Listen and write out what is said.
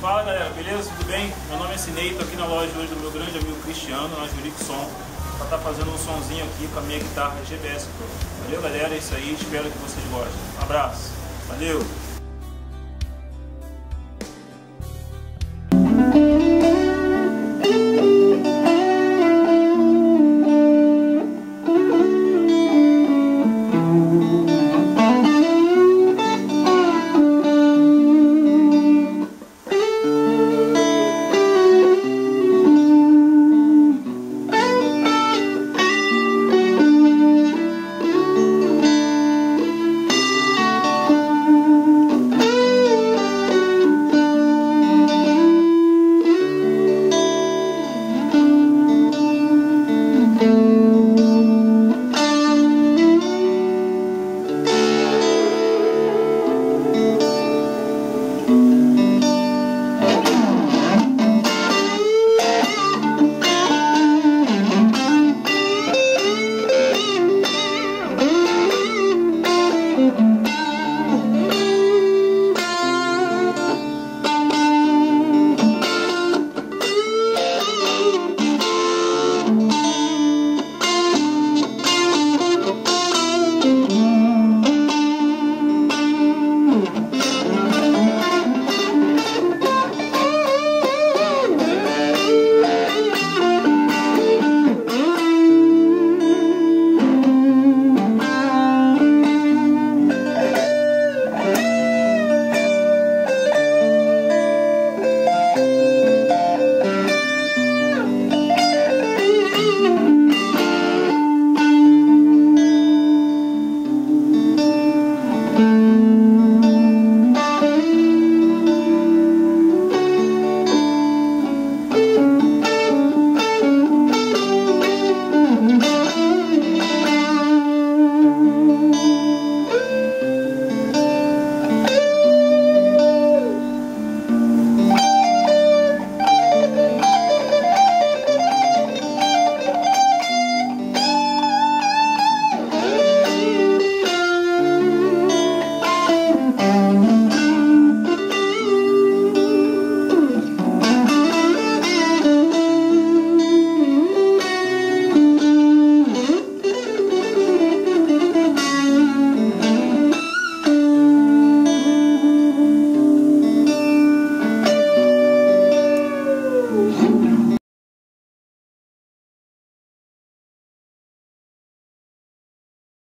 Fala galera, beleza? Tudo bem? Meu nome é Sinei, tô aqui na loja hoje do meu grande amigo Cristiano, na Jurico Som, pra tá fazendo um sonzinho aqui com a minha guitarra GBS Pro. Valeu galera, é isso aí, espero que vocês gostem. Um abraço, valeu!